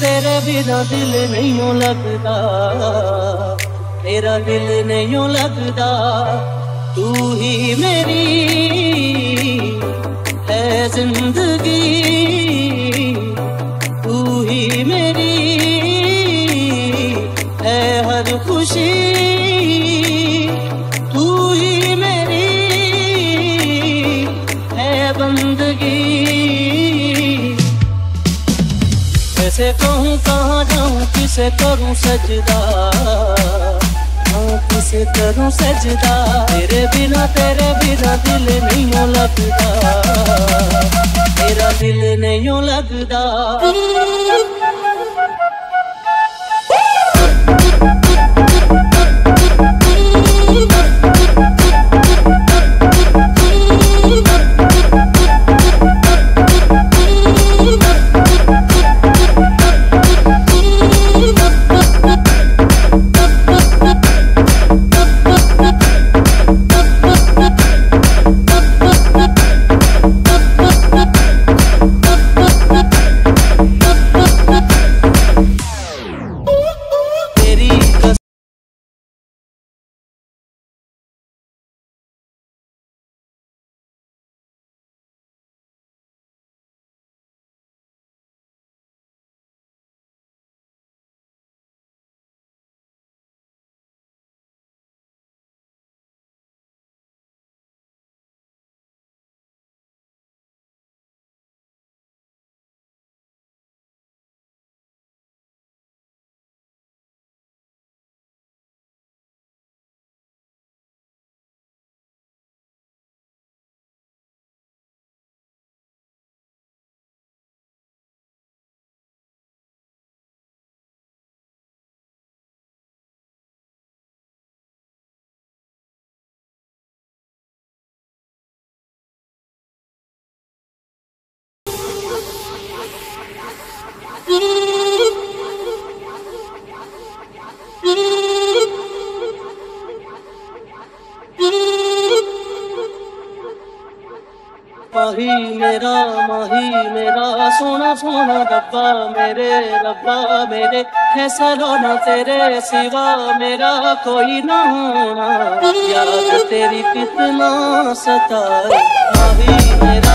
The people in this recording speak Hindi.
बिना दिल नहीं लगता तेरा दिल नहीं लगता तू ही मेरी कैसे कहूँ, कहाँ जाऊँ, किसे करूँ सजदा? हाँ किसे करूँ सजदा? तेरे बिना तेरे बिना दिल नहीं हो लगता। तेरा दिल नहीं लगता। तेरी माही मेरा माही मेरा, सोना सोना डब्बा मेरे, रब्बा मेरे, है सलोना तेरे सिवा मेरा, कोई ना होना। याद तेरी कितना सताए माही मेरा